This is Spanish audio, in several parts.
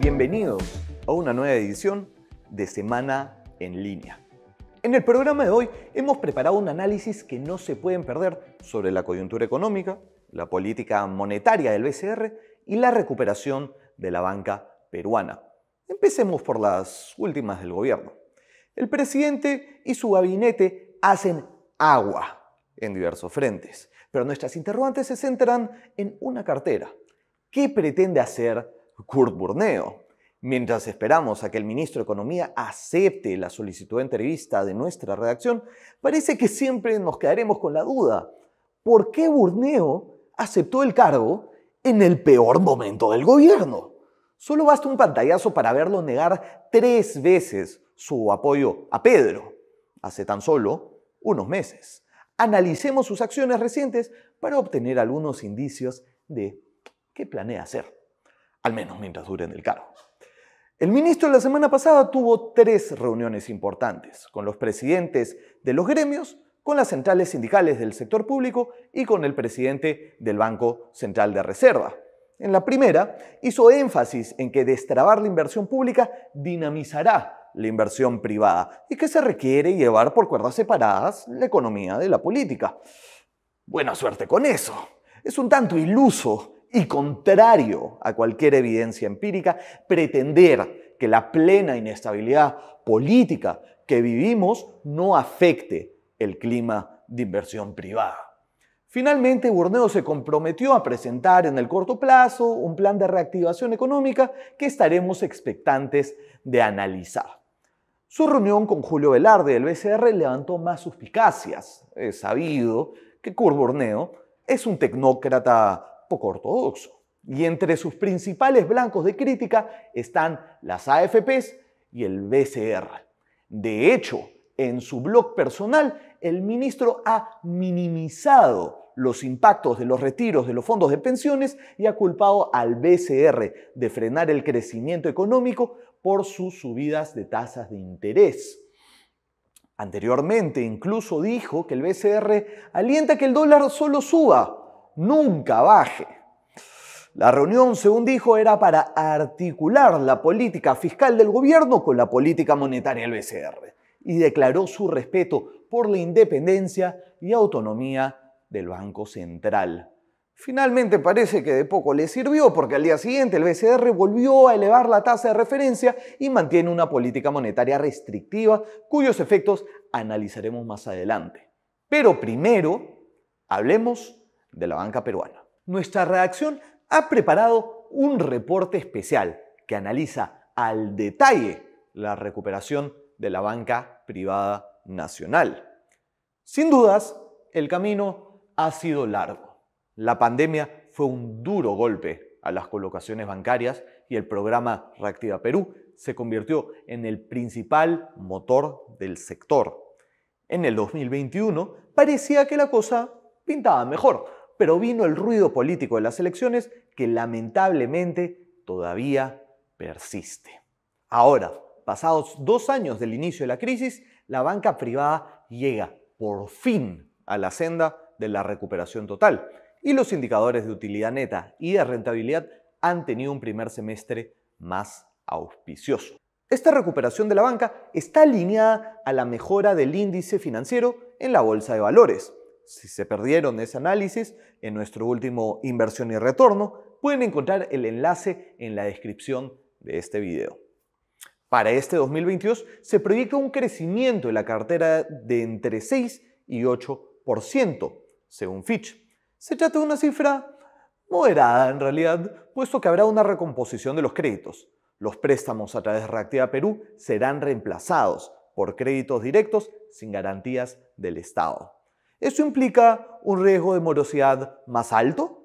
Bienvenidos a una nueva edición de Semana en línea. En el programa de hoy hemos preparado un análisis que no se pueden perder sobre la coyuntura económica, la política monetaria del BCR y la recuperación de la banca peruana. Empecemos por las últimas del gobierno. El presidente y su gabinete hacen agua en diversos frentes, pero nuestras interrogantes se centran en una cartera. ¿Qué pretende hacer Kurt Burneo? Mientras esperamos a que el ministro de Economía acepte la solicitud de entrevista de nuestra redacción, parece que siempre nos quedaremos con la duda. ¿Por qué Burneo aceptó el cargo en el peor momento del gobierno? Solo basta un pantallazo para verlo negar tres veces su apoyo a Pedro, hace tan solo unos meses. Analicemos sus acciones recientes para obtener algunos indicios de qué planea hacer, al menos mientras dure en el cargo. El ministro la semana pasada tuvo tres reuniones importantes con los presidentes de los gremios, con las centrales sindicales del sector público y con el presidente del Banco Central de Reserva. En la primera, hizo énfasis en que destrabar la inversión pública dinamizará la inversión privada y que se requiere llevar por cuerdas separadas la economía de la política. Buena suerte con eso. Es un tanto iluso y contrario a cualquier evidencia empírica pretender que la plena inestabilidad política que vivimos no afecte el clima de inversión privada. Finalmente, Burneo se comprometió a presentar en el corto plazo un plan de reactivación económica que estaremos expectantes de analizar. Su reunión con Julio Velarde del BCR levantó más suspicacias. Es sabido que Kurt es un tecnócrata poco ortodoxo. Y entre sus principales blancos de crítica están las AFPs y el BCR. De hecho, en su blog personal, el ministro ha minimizado los impactos de los retiros de los fondos de pensiones y ha culpado al BCR de frenar el crecimiento económico por sus subidas de tasas de interés. Anteriormente incluso dijo que el BCR alienta que el dólar solo suba nunca baje. La reunión, según dijo, era para articular la política fiscal del gobierno con la política monetaria del BCR y declaró su respeto por la independencia y autonomía del Banco Central. Finalmente parece que de poco le sirvió porque al día siguiente el BCR volvió a elevar la tasa de referencia y mantiene una política monetaria restrictiva cuyos efectos analizaremos más adelante. Pero primero, hablemos de la banca peruana. Nuestra redacción ha preparado un reporte especial que analiza al detalle la recuperación de la banca privada nacional. Sin dudas, el camino ha sido largo. La pandemia fue un duro golpe a las colocaciones bancarias y el programa Reactiva Perú se convirtió en el principal motor del sector. En el 2021 parecía que la cosa pintaba mejor, pero vino el ruido político de las elecciones que lamentablemente todavía persiste. Ahora, pasados dos años del inicio de la crisis, la banca privada llega por fin a la senda de la recuperación total y los indicadores de utilidad neta y de rentabilidad han tenido un primer semestre más auspicioso. Esta recuperación de la banca está alineada a la mejora del índice financiero en la bolsa de valores, si se perdieron ese análisis, en nuestro último Inversión y Retorno, pueden encontrar el enlace en la descripción de este video. Para este 2022 se proyecta un crecimiento en la cartera de entre 6 y 8%, según Fitch. Se trata de una cifra moderada en realidad, puesto que habrá una recomposición de los créditos. Los préstamos a través de Reactiva Perú serán reemplazados por créditos directos sin garantías del Estado. ¿Eso implica un riesgo de morosidad más alto?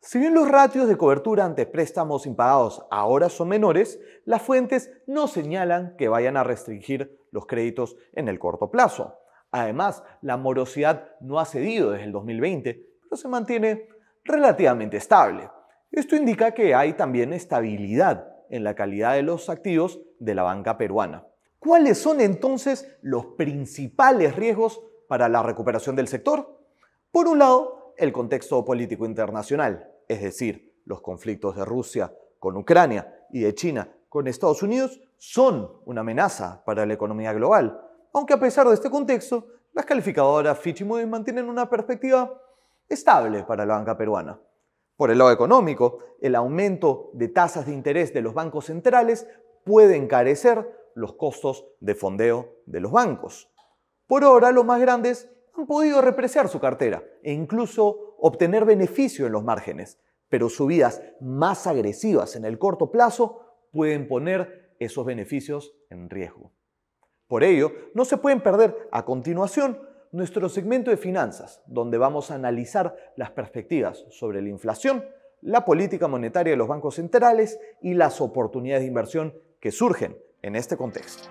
Si bien los ratios de cobertura ante préstamos impagados ahora son menores, las fuentes no señalan que vayan a restringir los créditos en el corto plazo. Además, la morosidad no ha cedido desde el 2020, pero se mantiene relativamente estable. Esto indica que hay también estabilidad en la calidad de los activos de la banca peruana. ¿Cuáles son entonces los principales riesgos para la recuperación del sector? Por un lado, el contexto político internacional. es decir, los conflictos de Rusia con Ucrania y de China con Estados Unidos, son una amenaza para la economía global, aunque a pesar de este contexto, las calificadoras Fitch y Moody's mantienen una perspectiva estable para la banca peruana. Por el lado económico, el aumento de tasas de interés de los bancos centrales puede encarecer los costos de fondeo de los bancos. Por ahora, los más grandes han podido repreciar su cartera e incluso obtener beneficio en los márgenes, pero subidas más agresivas en el corto plazo pueden poner esos beneficios en riesgo. Por ello, no se pueden perder a continuación nuestro segmento de finanzas, donde vamos a analizar las perspectivas sobre la inflación, la política monetaria de los bancos centrales y las oportunidades de inversión que surgen en este contexto.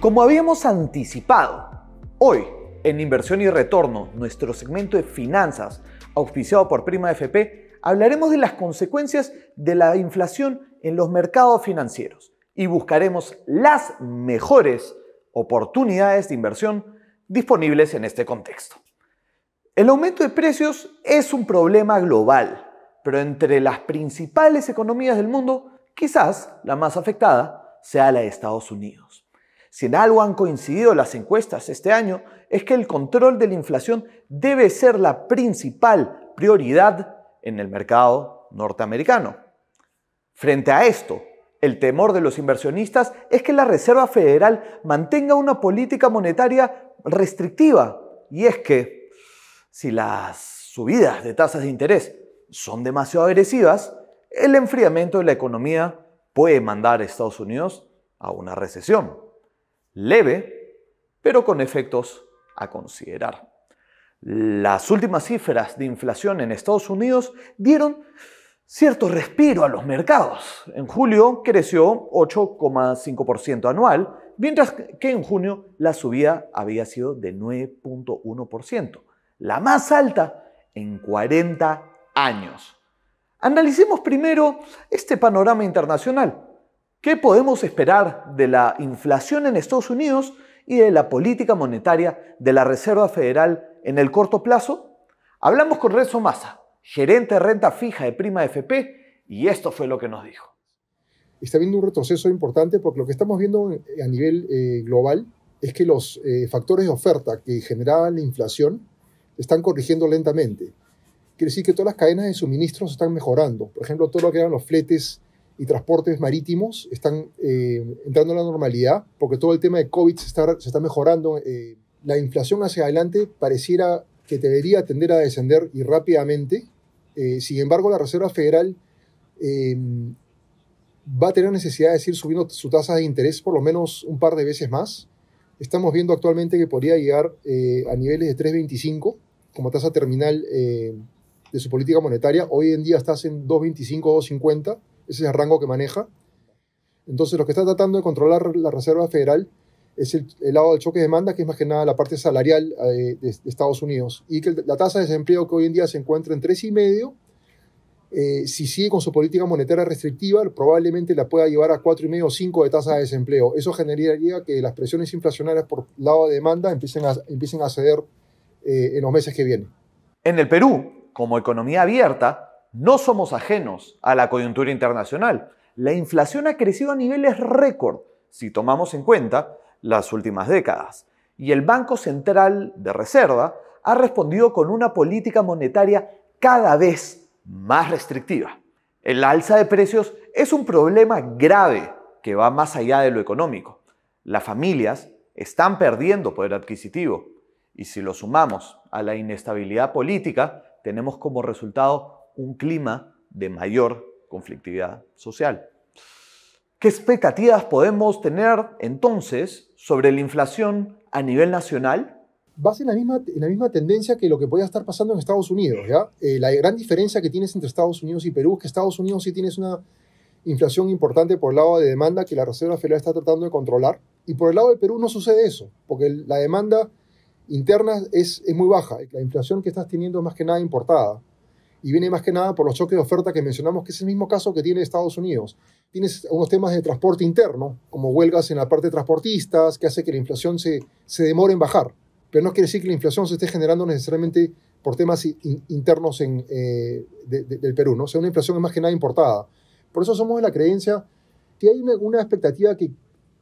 Como habíamos anticipado, hoy en Inversión y Retorno, nuestro segmento de finanzas, auspiciado por Prima FP, hablaremos de las consecuencias de la inflación en los mercados financieros y buscaremos las mejores oportunidades de inversión disponibles en este contexto. El aumento de precios es un problema global, pero entre las principales economías del mundo, quizás la más afectada sea la de Estados Unidos. Si en algo han coincidido las encuestas este año, es que el control de la inflación debe ser la principal prioridad en el mercado norteamericano. Frente a esto, el temor de los inversionistas es que la Reserva Federal mantenga una política monetaria restrictiva. Y es que si las subidas de tasas de interés son demasiado agresivas, el enfriamiento de la economía puede mandar a Estados Unidos a una recesión leve, pero con efectos a considerar. Las últimas cifras de inflación en Estados Unidos dieron cierto respiro a los mercados. En julio creció 8,5% anual, mientras que en junio la subida había sido de 9,1%, la más alta en 40 años. Analicemos primero este panorama internacional. ¿Qué podemos esperar de la inflación en Estados Unidos y de la política monetaria de la Reserva Federal en el corto plazo? Hablamos con Renzo Massa, gerente de renta fija de Prima FP, y esto fue lo que nos dijo. Está habiendo un retroceso importante porque lo que estamos viendo a nivel eh, global es que los eh, factores de oferta que generaban la inflación están corrigiendo lentamente. Quiere decir que todas las cadenas de suministros están mejorando. Por ejemplo, todo lo que eran los fletes y transportes marítimos están eh, entrando en la normalidad porque todo el tema de COVID se está, se está mejorando. Eh, la inflación hacia adelante pareciera que debería tender a descender y rápidamente. Eh, sin embargo, la Reserva Federal va a tener necesidad de seguir subiendo su tasa de interés por lo menos un par de veces más. Estamos viendo actualmente que podría llegar a niveles de 3,25 como tasa terminal de su política monetaria. Hoy en día está en 2,25, 2,50 ese es el rango que maneja. Entonces, lo que está tratando de controlar la Reserva Federal es el, lado del choque de demanda, que es más que nada la parte salarial eh, de, Estados Unidos. Y que la tasa de desempleo que hoy en día se encuentra en 3,5, eh, si sigue con su política monetaria restrictiva, probablemente la pueda llevar a 4,5 o 5 de tasa de desempleo. Eso generaría que las presiones inflacionarias por lado de demanda empiecen a, empiecen a ceder eh, en los meses que vienen. En el Perú, como economía abierta, no somos ajenos a la coyuntura internacional. La inflación ha crecido a niveles récord si tomamos en cuenta las últimas décadas. Y el Banco Central de Reserva ha respondido con una política monetaria cada vez más restrictiva. El alza de precios es un problema grave que va más allá de lo económico. Las familias están perdiendo poder adquisitivo y si lo sumamos a la inestabilidad política, tenemos como resultado un clima de mayor conflictividad social. ¿Qué expectativas podemos tener entonces sobre la inflación a nivel nacional? Va en la misma, la misma tendencia que lo que podía estar pasando en Estados Unidos. ¿ya? Eh, la gran diferencia que tienes entre Estados Unidos y Perú es que Estados Unidos sí tienes una inflación importante por el lado de demanda que la Reserva Federal está tratando de controlar. Y por el lado del Perú no sucede eso, porque la demanda interna es, es muy baja. La inflación que estás teniendo es más que nada importada y viene más que nada por los choques de oferta que mencionamos, que es el mismo caso que tiene Estados Unidos. Tienes unos temas de transporte interno, como huelgas en la parte de transportistas, que hace que la inflación se, se demore en bajar. pero no quiere decir que la inflación se esté generando necesariamente por temas internos en, eh, del Perú, ¿no? O sea, una inflación es más que nada importada. Por eso somos de la creencia que hay una, expectativa que,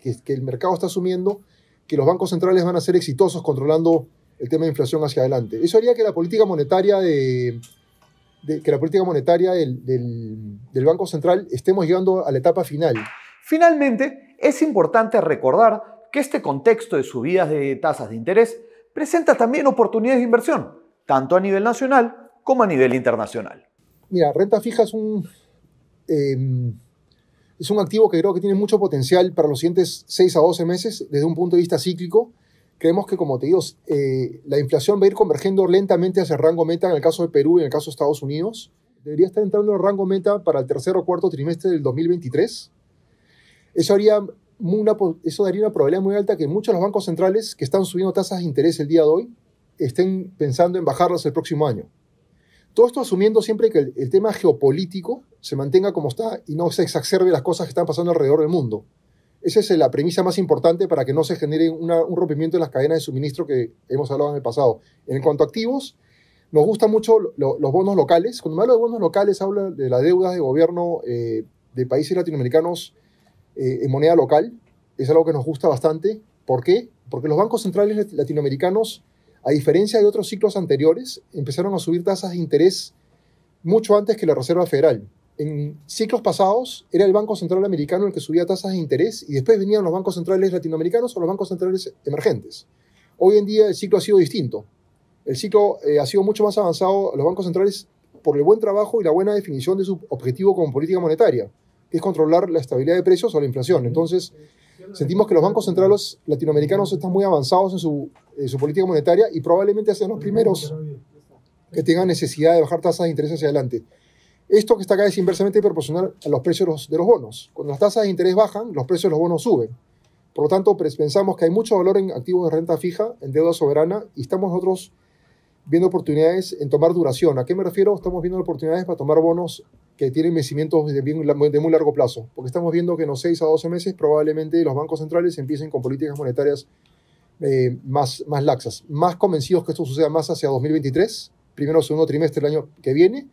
que, el mercado está asumiendo, que los bancos centrales van a ser exitosos controlando el tema de inflación hacia adelante. Eso haría que la política monetaria de, que la política monetaria del, del, del Banco Central estemos llegando a la etapa final. Finalmente, es importante recordar que este contexto de subidas de tasas de interés presenta también oportunidades de inversión, tanto a nivel nacional como a nivel internacional. Mira, renta fija es un, em, es un activo que creo que tiene mucho potencial para los siguientes 6 a 12 meses desde un punto de vista cíclico. Creemos que, como te digo, eh, la inflación va a ir convergiendo lentamente hacia el rango meta en el caso de Perú y en el caso de Estados Unidos. Debería estar entrando en el rango meta para el tercer o cuarto trimestre del 2023. Eso haría eso daría una probabilidad muy alta que muchos de los bancos centrales que están subiendo tasas de interés el día de hoy estén pensando en bajarlas el próximo año. Todo esto asumiendo siempre que el, tema geopolítico se mantenga como está y no se exacerbe las cosas que están pasando alrededor del mundo. Esa es la premisa más importante para que no se genere un rompimiento en las cadenas de suministro que hemos hablado en el pasado. En cuanto a activos, nos gustan mucho los bonos locales. Cuando me hablo de bonos locales, hablo de la deuda de gobierno eh, de países latinoamericanos eh, en moneda local. Es algo que nos gusta bastante. ¿Por qué? Porque los bancos centrales latinoamericanos, a diferencia de otros ciclos anteriores, empezaron a subir tasas de interés mucho antes que la Reserva Federal. En ciclos pasados era el Banco Central Americano el que subía tasas de interés y después venían los bancos centrales latinoamericanos o los bancos centrales emergentes. Hoy en día el ciclo ha sido distinto. El ciclo eh, ha sido mucho más avanzado los bancos centrales por el buen trabajo y la buena definición de su objetivo como política monetaria es controlar la estabilidad de precios o la inflación. Entonces, sentimos que los bancos centrales latinoamericanos están muy avanzados en su, política monetaria y probablemente sean los primeros que tengan necesidad de bajar tasas de interés hacia adelante. Esto que está acá es inversamente proporcional a los precios de los bonos. Cuando las tasas de interés bajan, los precios de los bonos suben. Por lo tanto, pensamos que hay mucho valor en activos de renta fija, en deuda soberana, y estamos nosotros viendo oportunidades en tomar duración. ¿A qué me refiero? Estamos viendo oportunidades para tomar bonos que tienen vencimientos de, de muy largo plazo, porque estamos viendo que en los 6 a 12 meses probablemente los bancos centrales empiecen con políticas monetarias eh, más, más laxas. Más convencidos que esto suceda más hacia 2023, primero o segundo trimestre del año que viene,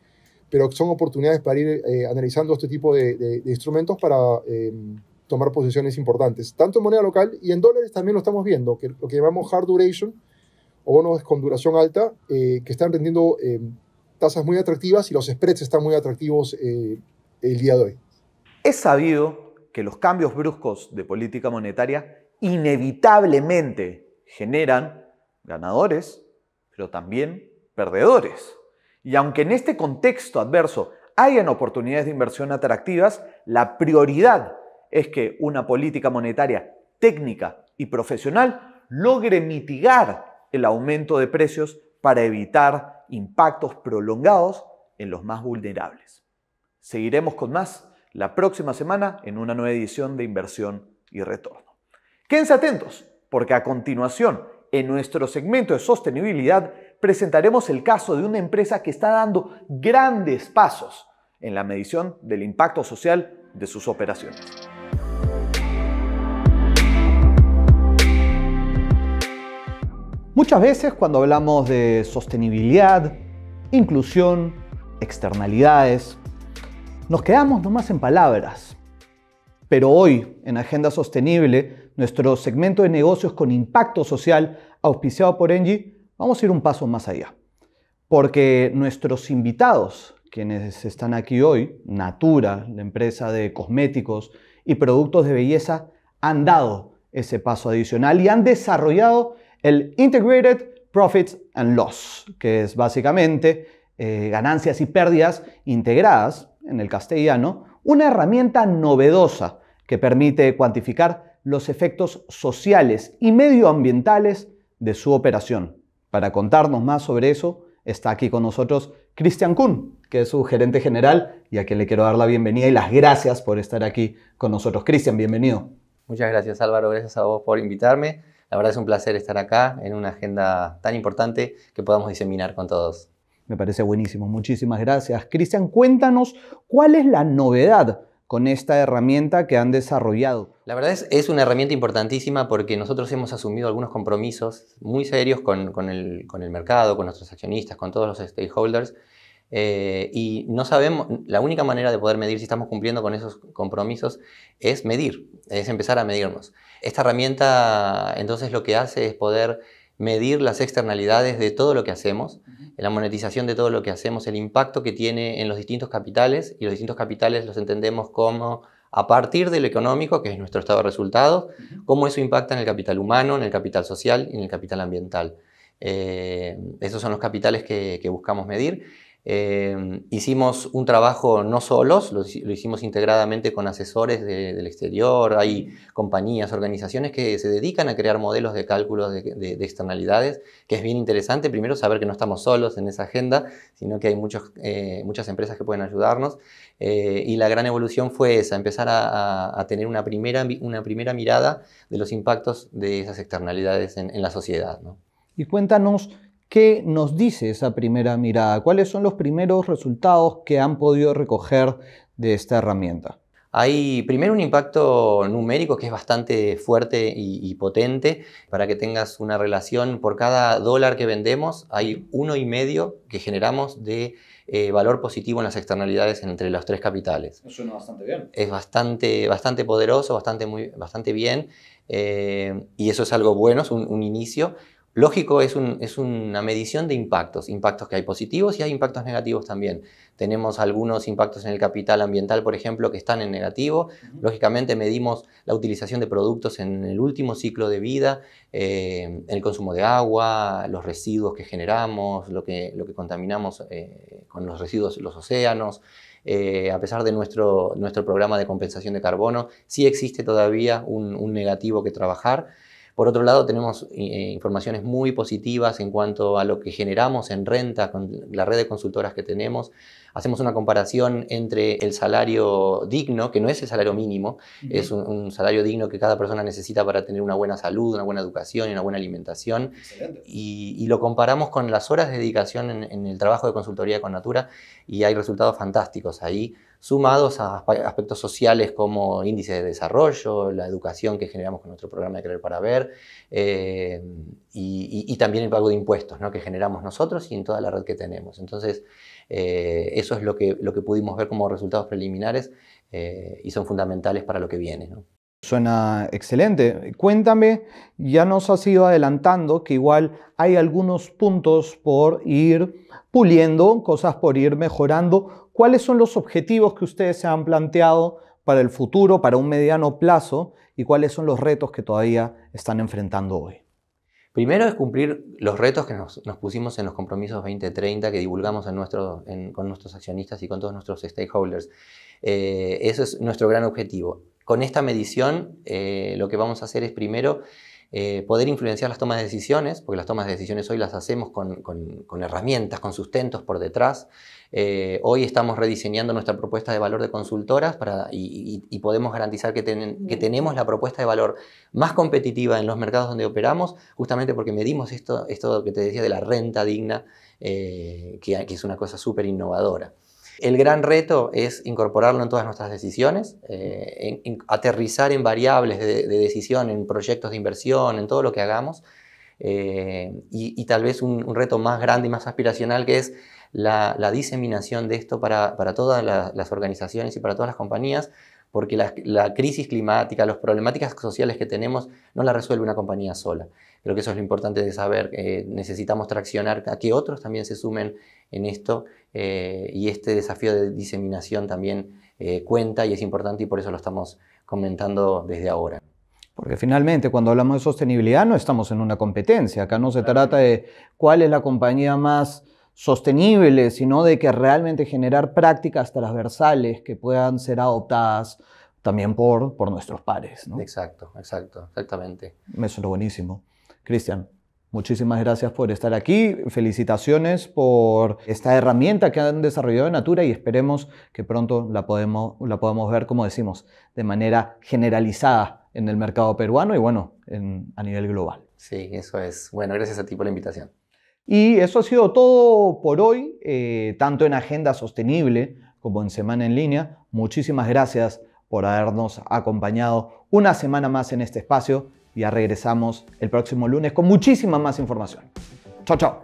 pero son oportunidades para ir eh, analizando este tipo de, instrumentos para eh, tomar posiciones importantes, tanto en moneda local y en dólares también lo estamos viendo, que lo que llamamos hard duration o bonos con duración alta, que están rendiendo tasas muy atractivas y los spreads están muy atractivos eh, el día de hoy. Es sabido que los cambios bruscos de política monetaria inevitablemente generan ganadores, pero también perdedores. Y aunque en este contexto adverso hayan oportunidades de inversión atractivas, la prioridad es que una política monetaria técnica y profesional logre mitigar el aumento de precios para evitar impactos prolongados en los más vulnerables. Seguiremos con más la próxima semana en una nueva edición de Inversión y Retorno. Quédense atentos, porque a continuación, en nuestro segmento de sostenibilidad, presentaremos el caso de una empresa que está dando grandes pasos en la medición del impacto social de sus operaciones. Muchas veces cuando hablamos de sostenibilidad, inclusión, externalidades, nos quedamos nomás en palabras. Pero hoy, en Agenda Sostenible, nuestro segmento de negocios con impacto social auspiciado por Engie, vamos a ir un paso más allá. Porque nuestros invitados, quienes están aquí hoy, Natura, la empresa de cosméticos y productos de belleza, han dado ese paso adicional y han desarrollado el Integrated Profits and Loss, que es básicamente eh, ganancias y pérdidas integradas, en el castellano, una herramienta novedosa que permite cuantificar los efectos sociales y medioambientales de su operación. Para contarnos más sobre eso, está aquí con nosotros Christian Kuhn, que es su gerente general y a quien le quiero dar la bienvenida y las gracias por estar aquí con nosotros. Christian, bienvenido. Muchas gracias Álvaro, gracias a vos por invitarme. La verdad es un placer estar acá en una agenda tan importante que podamos diseminar con todos. Me parece buenísimo, muchísimas gracias. Cristian, cuéntanos cuál es la novedad con esta herramienta que han desarrollado? La verdad es, es una herramienta importantísima porque nosotros hemos asumido algunos compromisos muy serios con, con, el, con el, mercado, con nuestros accionistas, con todos los stakeholders. Eh, y no sabemos, la única manera de poder medir si estamos cumpliendo con esos compromisos es medir, es empezar a medirnos. Esta herramienta entonces lo que hace es poder medir las externalidades de todo lo que hacemos, la monetización de todo lo que hacemos, el impacto que tiene en los distintos capitales, y los distintos capitales los entendemos como a partir de lo económico, que es nuestro estado de resultados, cómo eso impacta en el capital humano, en el capital social y en el capital ambiental. Eh, esos son los capitales que, que buscamos medir. Eh, hicimos un trabajo no solos, lo, hicimos integradamente con asesores del exterior, hay compañías, organizaciones que se dedican a crear modelos de cálculos de, externalidades, que es bien interesante, primero saber que no estamos solos en esa agenda, sino que hay muchos, eh, muchas empresas que pueden ayudarnos, eh, y la gran evolución fue esa, empezar a, tener una primera, una primera mirada de los impactos de esas externalidades en, en la sociedad. ¿no? Y cuéntanos ¿Qué nos dice esa primera mirada? ¿Cuáles son los primeros resultados que han podido recoger de esta herramienta? Hay primero un impacto numérico que es bastante fuerte y, potente. Para que tengas una relación, por cada dólar que vendemos hay uno y medio que generamos de eh, valor positivo en las externalidades entre los tres capitales. Eso suena bastante bien. Es bastante, bastante poderoso, bastante, muy, bastante bien. Eh, y eso es algo bueno, es un, un inicio. Lógico es, una medición de impactos, impactos que hay positivos y hay impactos negativos también. Tenemos algunos impactos en el capital ambiental, por ejemplo, que están en negativo. Lógicamente medimos la utilización de productos en el último ciclo de vida, eh, el consumo de agua, los residuos que generamos, lo que, lo que contaminamos eh, con los residuos los océanos. Eh, a pesar de nuestro, nuestro programa de compensación de carbono, sí existe todavía un negativo que trabajar. Por otro lado, tenemos eh, informaciones muy positivas en cuanto a lo que generamos en renta con la red de consultoras que tenemos. Hacemos una comparación entre el salario digno, que no es el salario mínimo, es un, salario digno que cada persona necesita para tener una buena salud, una buena educación y una buena alimentación. Y, lo comparamos con las horas de dedicación en, en el trabajo de consultoría con Natura y hay resultados fantásticos ahí sumados a aspectos sociales como índice de desarrollo, la educación que generamos con nuestro programa de Querer para Ver, eh, y, también el pago de impuestos ¿no? que generamos nosotros y en toda la red que tenemos. Entonces, eh, eso es lo que, lo que pudimos ver como resultados preliminares eh, y son fundamentales para lo que viene. Suena excelente. Cuéntame, ya nos has ido adelantando que igual hay algunos puntos por ir puliendo, cosas por ir mejorando. ¿Cuáles son los objetivos que ustedes se han planteado para el futuro, para un mediano plazo, y cuáles son los retos que todavía están enfrentando hoy? Primero es cumplir los retos que nos, pusimos en los compromisos 2030 que divulgamos con nuestros accionistas y con todos nuestros stakeholders. Eh, eso es nuestro gran objetivo. Con esta medición eh, lo que vamos a hacer es primero eh, poder influenciar las tomas de decisiones, porque las tomas de decisiones hoy las hacemos con, herramientas, con sustentos por detrás. Eh, hoy estamos rediseñando nuestra propuesta de valor de consultoras para, y, podemos garantizar que, que, tenemos la propuesta de valor más competitiva en los mercados donde operamos, justamente porque medimos esto, esto que te decía de la renta digna, eh, que, que es una cosa súper innovadora. El gran reto es incorporarlo en todas nuestras decisiones, eh, aterrizar en variables de, decisión, en proyectos de inversión, en todo lo que hagamos. Eh, y, tal vez un, reto más grande y más aspiracional que es la, diseminación de esto para, todas las organizaciones y para todas las compañías, porque la, crisis climática, las problemáticas sociales que tenemos, no la resuelve una compañía sola. Creo que eso es lo importante de saber. que necesitamos traccionar a que otros también se sumen en esto eh, y este desafío de diseminación también eh, cuenta y es importante y por eso lo estamos comentando desde ahora. Porque finalmente cuando hablamos de sostenibilidad no estamos en una competencia, acá no se trata de cuál es la compañía más sostenible, sino de que realmente generar prácticas transversales que puedan ser adoptadas también por, por nuestros pares. Exacto, exacto, exactamente. Es lo buenísimo. Cristian, muchísimas gracias por estar aquí. Felicitaciones por esta herramienta que han desarrollado en Natura y esperemos que pronto la podemos, la podamos ver, como decimos, de manera generalizada en el mercado peruano y bueno, a nivel global. Sí, eso es. Bueno, gracias a ti por la invitación. Y eso ha sido todo por hoy, eh, tanto en Agenda Sostenible como en Semana en Línea. Muchísimas gracias por habernos acompañado una semana más en este espacio. Ya regresamos el próximo lunes con muchísima más información. Chao, chao.